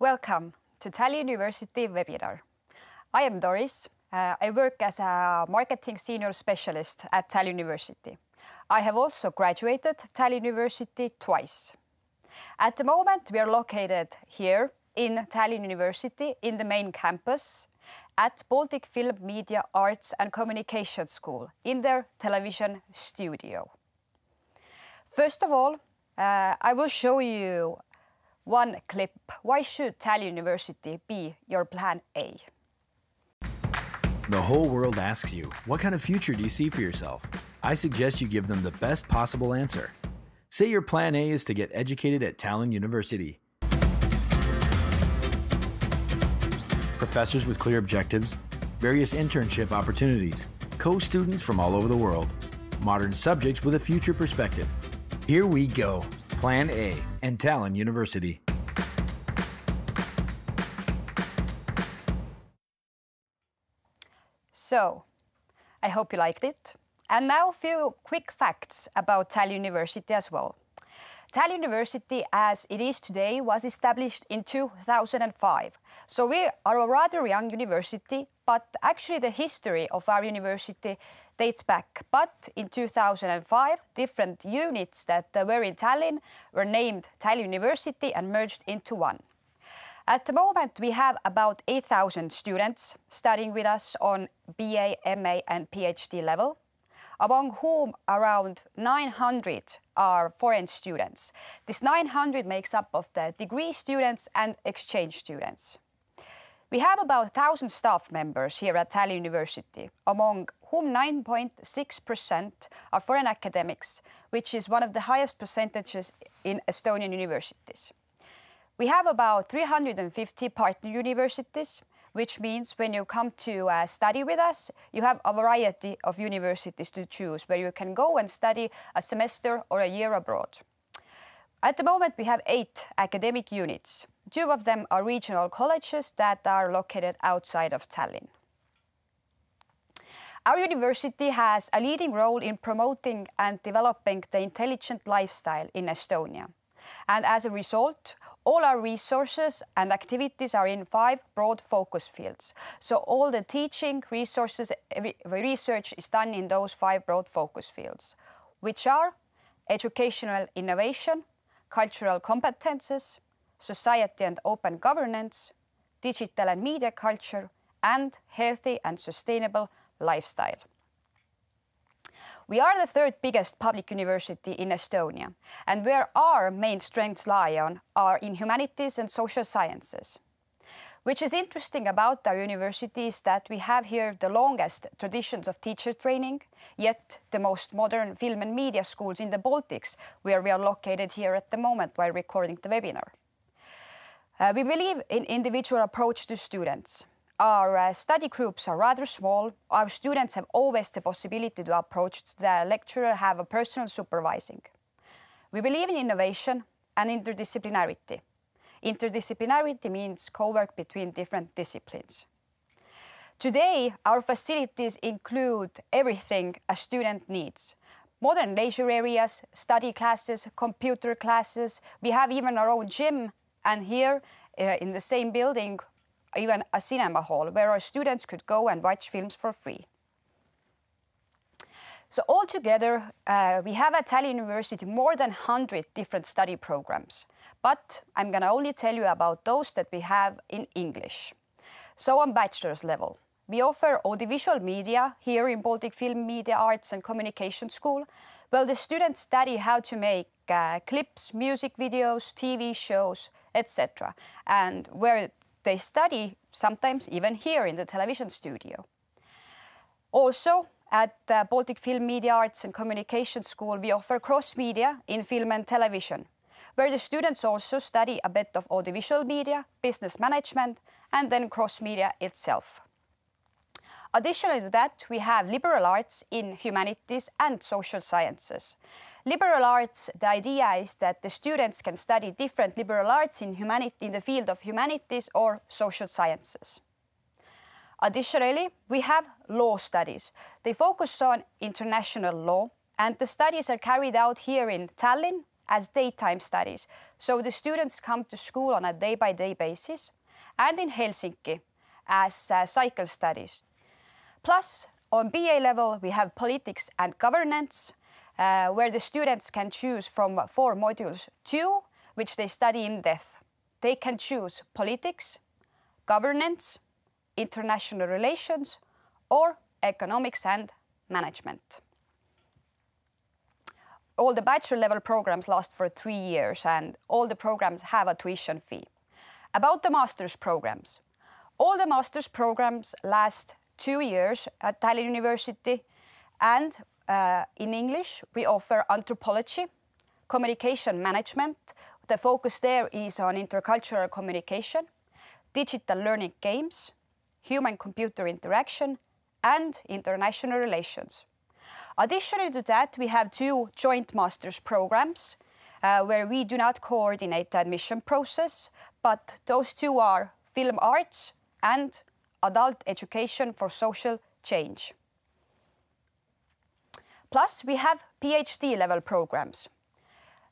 Welcome to Tallinn University webinar. I am Doris. Uh, I work as a marketing senior specialist at Tallinn University. I have also graduated Tallinn University twice. At the moment, we are located here in Tallinn University in the main campus at Baltic Film Media Arts and Communication School in their television studio. First of all, uh, I will show you one clip. Why should Tallinn University be your plan A? The whole world asks you, what kind of future do you see for yourself? I suggest you give them the best possible answer. Say your plan A is to get educated at Tallinn University. Professors with clear objectives, various internship opportunities, co students from all over the world, modern subjects with a future perspective. Here we go. Plan A and Tallinn University. So, I hope you liked it. And now a few quick facts about Tallinn University as well. Tallinn University, as it is today, was established in 2005. So we are a rather young university, but actually the history of our university dates back. But in 2005, different units that were in Tallinn were named Tallinn University and merged into one. At the moment, we have about 8,000 students studying with us on BA, MA and PhD level, among whom around 900 are foreign students. This 900 makes up of the degree students and exchange students. We have about 1,000 staff members here at Tallinn University, among whom 9.6% are foreign academics, which is one of the highest percentages in Estonian universities. We have about 350 partner universities, which means when you come to uh, study with us, you have a variety of universities to choose where you can go and study a semester or a year abroad. At the moment, we have eight academic units. Two of them are regional colleges that are located outside of Tallinn. Our university has a leading role in promoting and developing the intelligent lifestyle in Estonia. And as a result, all our resources and activities are in five broad focus fields. So all the teaching, resources, research is done in those five broad focus fields, which are educational innovation, cultural competences, society and open governance, digital and media culture, and healthy and sustainable lifestyle. We are the third biggest public university in Estonia, and where our main strengths lie on are in humanities and social sciences. Which is interesting about our university is that we have here the longest traditions of teacher training, yet the most modern film and media schools in the Baltics, where we are located here at the moment while recording the webinar. Uh, we believe in individual approach to students. Our uh, study groups are rather small. Our students have always the possibility to approach the lecturer, have a personal supervising. We believe in innovation and interdisciplinarity. Interdisciplinarity means co-work between different disciplines. Today, our facilities include everything a student needs. Modern leisure areas, study classes, computer classes. We have even our own gym. And here uh, in the same building, even a cinema hall where our students could go and watch films for free. So altogether, uh, we have at Tallinn University more than 100 different study programs, but I'm going to only tell you about those that we have in English. So on bachelor's level, we offer audiovisual media here in Baltic Film Media Arts and Communication School. Well, the students study how to make uh, clips, music videos, TV shows, etc. And where they study sometimes even here in the television studio. Also, at the Baltic Film Media Arts and Communication School, we offer cross-media in film and television, where the students also study a bit of audiovisual media, business management, and then cross-media itself. Additionally to that, we have liberal arts in humanities and social sciences. Liberal arts, the idea is that the students can study different liberal arts in, in the field of humanities or social sciences. Additionally, we have law studies. They focus on international law, and the studies are carried out here in Tallinn as daytime studies. so the students come to school on a day-by-day basis, and in Helsinki as uh, cycle studies. Plus, on BA level, we have politics and governance, uh, where the students can choose from four modules, two which they study in depth. They can choose politics, governance, international relations, or economics and management. All the bachelor level programs last for three years and all the programs have a tuition fee. About the master's programs, all the master's programs last two years at Tallinn University and uh, in English we offer anthropology, communication management, the focus there is on intercultural communication, digital learning games, human-computer interaction, and international relations. Additionally to that, we have two joint master's programs uh, where we do not coordinate the admission process, but those two are film arts and adult education for social change. Plus, we have PhD level programs.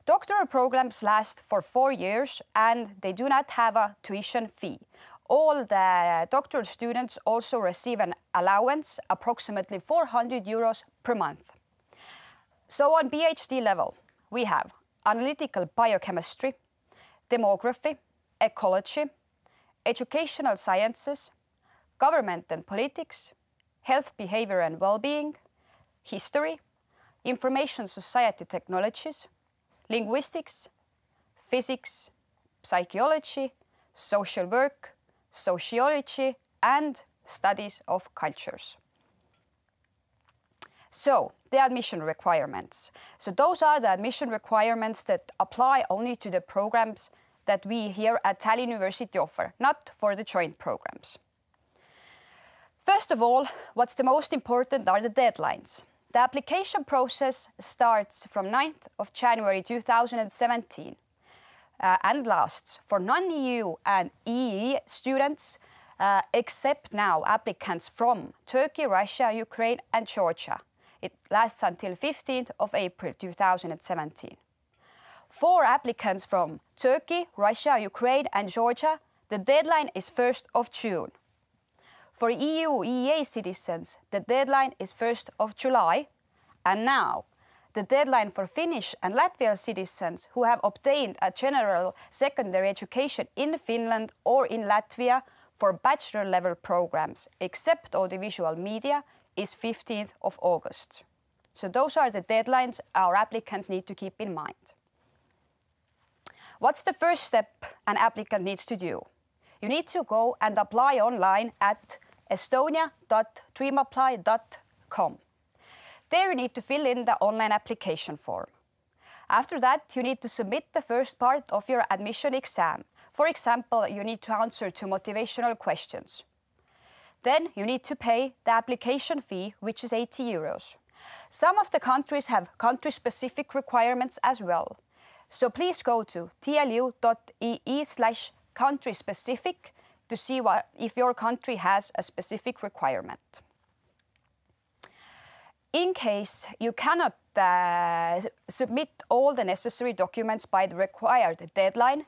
Doctoral programs last for four years and they do not have a tuition fee. All the doctoral students also receive an allowance, approximately 400 euros per month. So on PhD level, we have analytical biochemistry, demography, ecology, educational sciences, government and politics, health, behavior and well-being, history, information society technologies, linguistics, physics, psychology, social work, sociology, and studies of cultures. So, the admission requirements. So those are the admission requirements that apply only to the programs that we here at Tallinn University offer, not for the joint programs. First of all, what's the most important are the deadlines. The application process starts from 9th of January 2017 uh, and lasts for non-EU and EE students, uh, except now applicants from Turkey, Russia, Ukraine and Georgia. It lasts until 15th of April 2017. For applicants from Turkey, Russia, Ukraine and Georgia, the deadline is 1st of June. For EU EEA citizens, the deadline is 1st of July. And now, the deadline for Finnish and Latvian citizens who have obtained a general secondary education in Finland or in Latvia for bachelor level programs, except audiovisual media, is 15th of August. So those are the deadlines our applicants need to keep in mind. What's the first step an applicant needs to do? You need to go and apply online at estonia.dreamapply.com. There you need to fill in the online application form. After that, you need to submit the first part of your admission exam. For example, you need to answer two motivational questions. Then you need to pay the application fee, which is 80 euros. Some of the countries have country-specific requirements as well. So please go to tlu.ee slash country-specific to see what, if your country has a specific requirement. In case you cannot uh, submit all the necessary documents by the required deadline,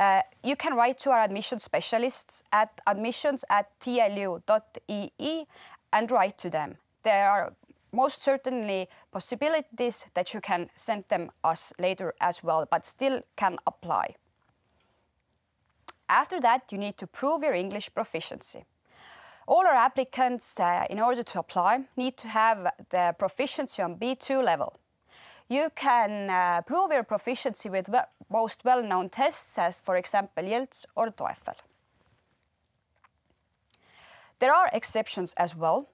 uh, you can write to our admission specialists at admissions at tlu.ee and write to them. There are most certainly possibilities that you can send them us later as well, but still can apply. After that, you need to prove your English proficiency. All our applicants, uh, in order to apply, need to have the proficiency on B2 level. You can uh, prove your proficiency with most well-known tests as, for example, IELTS or TOEFL. There are exceptions as well.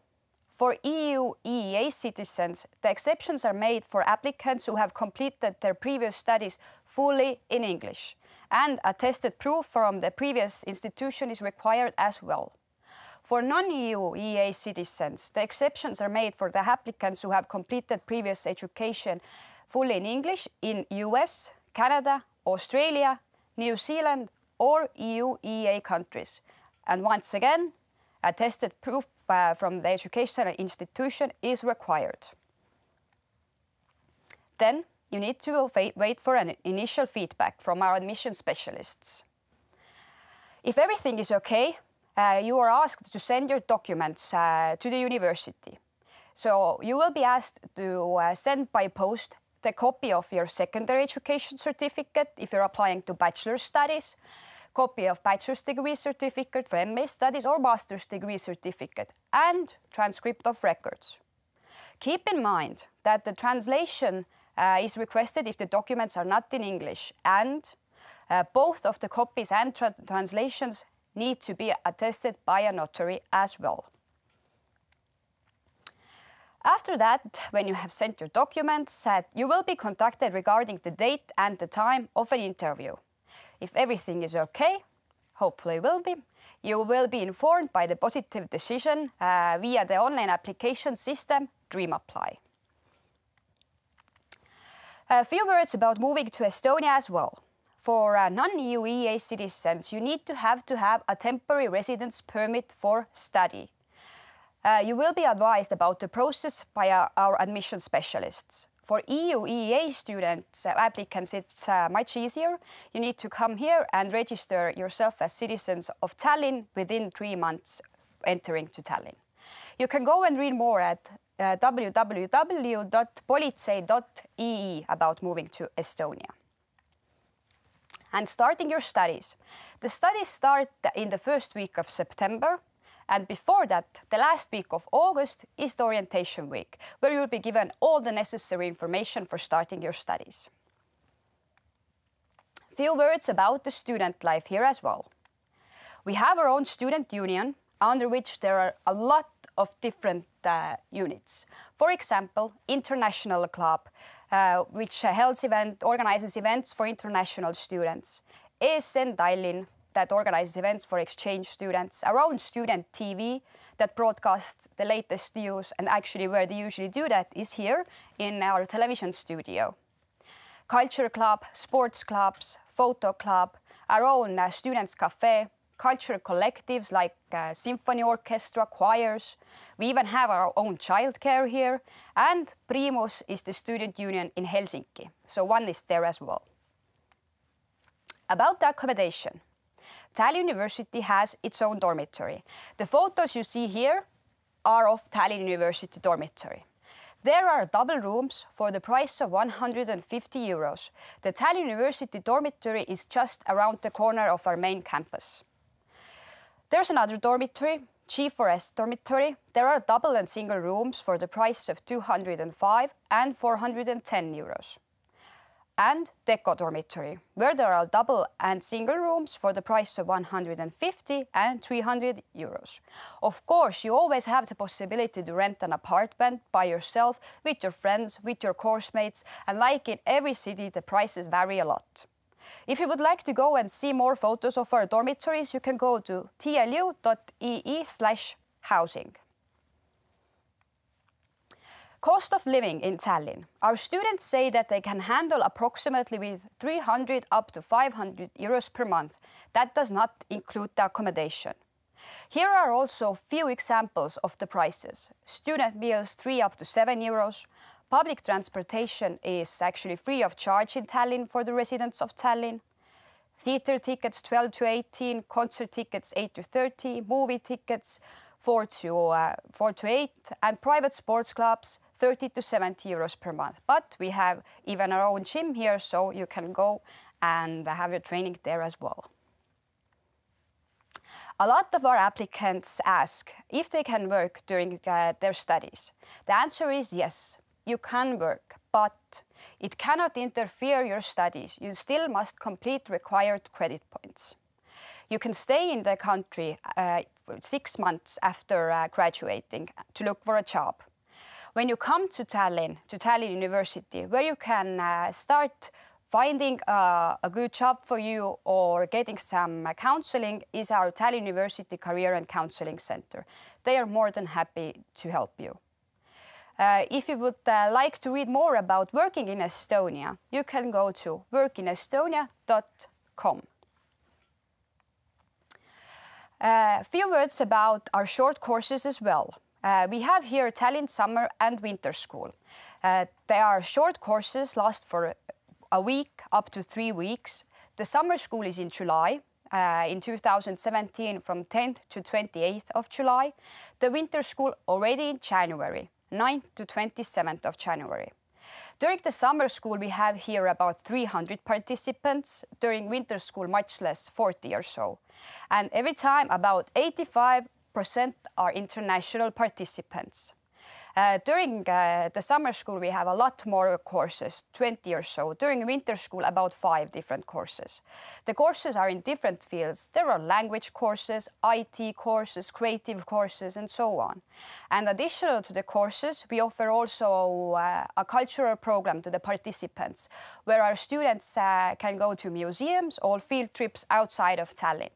For EU EEA citizens, the exceptions are made for applicants who have completed their previous studies fully in English and attested proof from the previous institution is required as well. For non-EU EEA citizens, the exceptions are made for the applicants who have completed previous education fully in English in US, Canada, Australia, New Zealand or EU EEA countries. And once again, attested proof uh, from the educational institution is required. Then you need to wait for an initial feedback from our admission specialists. If everything is okay, uh, you are asked to send your documents uh, to the university. So you will be asked to uh, send by post the copy of your secondary education certificate if you're applying to bachelor studies, copy of bachelor's degree certificate for MA studies or master's degree certificate, and transcript of records. Keep in mind that the translation uh, is requested if the documents are not in English and uh, both of the copies and tra translations need to be attested by a notary as well. After that, when you have sent your documents, uh, you will be contacted regarding the date and the time of an interview. If everything is okay, hopefully will be, you will be informed by the positive decision uh, via the online application system DreamApply. A few words about moving to Estonia as well. For non-EU EEA citizens, you need to have to have a temporary residence permit for study. Uh, you will be advised about the process by our, our admission specialists. For EU EEA students, uh, applicants, it's uh, much easier. You need to come here and register yourself as citizens of Tallinn within three months entering to Tallinn. You can go and read more at www.politsei.ee about moving to Estonia and starting your studies. The studies start in the first week of September. And before that, the last week of August is the orientation week, where you will be given all the necessary information for starting your studies. Few words about the student life here as well. We have our own student union, under which there are a lot of different uh, units. For example, International Club, uh, which holds event, organizes events for international students. ESN Tallinn, that organizes events for exchange students. Our own student TV that broadcasts the latest news and actually where they usually do that is here in our television studio. Culture club, sports clubs, photo club, our own uh, students cafe, cultural collectives like uh, symphony orchestra, choirs. We even have our own childcare here. And Primus is the student union in Helsinki. So one is there as well. About the accommodation. Tallinn University has its own dormitory. The photos you see here are of Tallinn University dormitory. There are double rooms for the price of 150 euros. The Tallinn University dormitory is just around the corner of our main campus. There's another dormitory, G4S dormitory. There are double and single rooms for the price of 205 and 410 euros. And Deco dormitory, where there are double and single rooms for the price of 150 and 300 euros. Of course, you always have the possibility to rent an apartment by yourself, with your friends, with your course mates, and like in every city, the prices vary a lot. If you would like to go and see more photos of our dormitories, you can go to tlu.ee slash housing. Cost of living in Tallinn. Our students say that they can handle approximately with 300 up to 500 euros per month. That does not include the accommodation. Here are also few examples of the prices. Student meals 3 up to 7 euros, Public transportation is actually free of charge in Tallinn for the residents of Tallinn. Theatre tickets 12 to 18, concert tickets 8 to 30, movie tickets 4 to, uh, 4 to 8, and private sports clubs 30 to 70 euros per month. But we have even our own gym here, so you can go and have your training there as well. A lot of our applicants ask if they can work during uh, their studies. The answer is yes you can work, but it cannot interfere your studies. You still must complete required credit points. You can stay in the country uh, six months after uh, graduating to look for a job. When you come to Tallinn, to Tallinn University, where you can uh, start finding uh, a good job for you or getting some uh, counseling is our Tallinn University Career and Counseling Center. They are more than happy to help you. Uh, if you would uh, like to read more about working in Estonia, you can go to workinestonia.com. A uh, few words about our short courses as well. Uh, we have here Tallinn Summer and Winter School. Uh, they are short courses, last for a week up to three weeks. The summer school is in July, uh, in 2017 from 10th to 28th of July. The winter school already in January, 9th to 27th of January. During the summer school, we have here about 300 participants. During winter school, much less, 40 or so. And every time, about 85% are international participants. Uh, during uh, the summer school, we have a lot more courses, 20 or so. During winter school, about five different courses. The courses are in different fields. There are language courses, IT courses, creative courses, and so on. And additional to the courses, we offer also uh, a cultural program to the participants, where our students uh, can go to museums or field trips outside of Tallinn.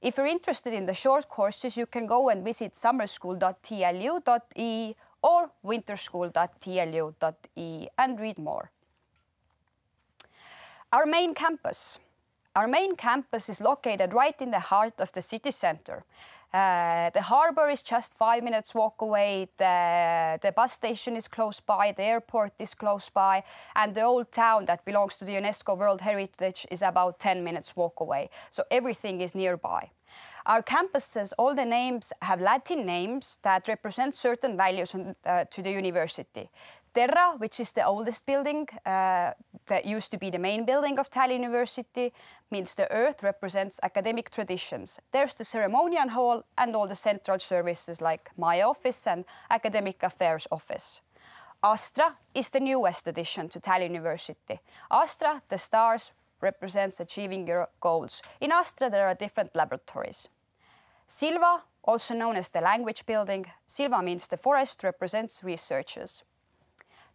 If you're interested in the short courses, you can go and visit summerschool.tlu.ee or winterschool.tlu.e and read more. Our main campus. Our main campus is located right in the heart of the city center. Uh, the harbor is just five minutes walk away. The, the bus station is close by. The airport is close by. And the old town that belongs to the UNESCO World Heritage is about 10 minutes walk away. So everything is nearby. Our campuses, all the names have Latin names that represent certain values on, uh, to the university. Terra, which is the oldest building uh, that used to be the main building of Tallinn University, means the earth represents academic traditions. There's the ceremonial hall and all the central services like my office and academic affairs office. Astra is the newest addition to Tallinn University. Astra, the stars, represents achieving your goals. In Astra, there are different laboratories. Silva, also known as the language building, Silva means the forest represents researchers.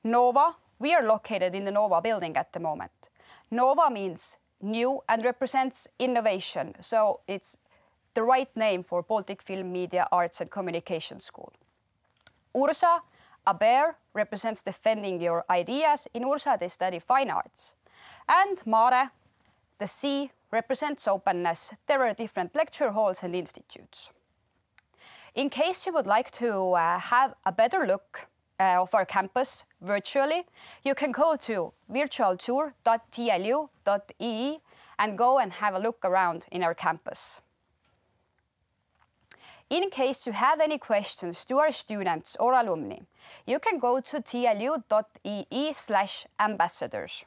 Nova, we are located in the Nova building at the moment. Nova means new and represents innovation, so it's the right name for Baltic Film Media Arts and Communication School. Ursa, a bear, represents defending your ideas. In Ursa, they study fine arts. And Mare, the sea, represents openness, there are different lecture halls and institutes. In case you would like to uh, have a better look uh, of our campus virtually, you can go to virtualtour.tlu.ee and go and have a look around in our campus. In case you have any questions to our students or alumni, you can go to tlu.ee slash ambassadors.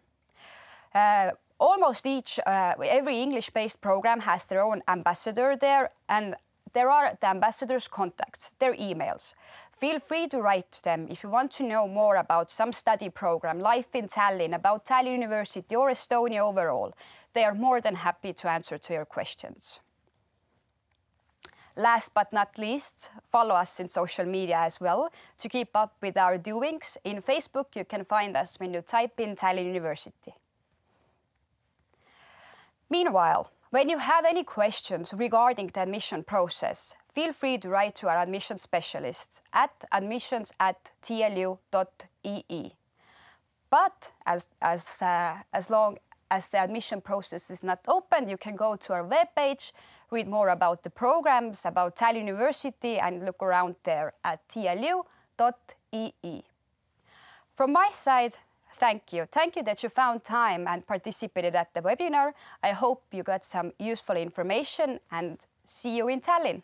Uh, almost each, uh, every English-based program has their own ambassador there, and there are the ambassadors' contacts, their emails. Feel free to write to them if you want to know more about some study program, life in Tallinn, about Tallinn University or Estonia overall. They are more than happy to answer to your questions. Last but not least, follow us in social media as well to keep up with our doings. In Facebook, you can find us when you type in Tallinn University. Meanwhile, when you have any questions regarding the admission process, feel free to write to our admission specialists at admissions at tlu.ee. But as, as, uh, as long as the admission process is not open, you can go to our webpage, read more about the programs, about Tallinn University, and look around there at tlu.ee. From my side, Thank you. Thank you that you found time and participated at the webinar. I hope you got some useful information and see you in Tallinn.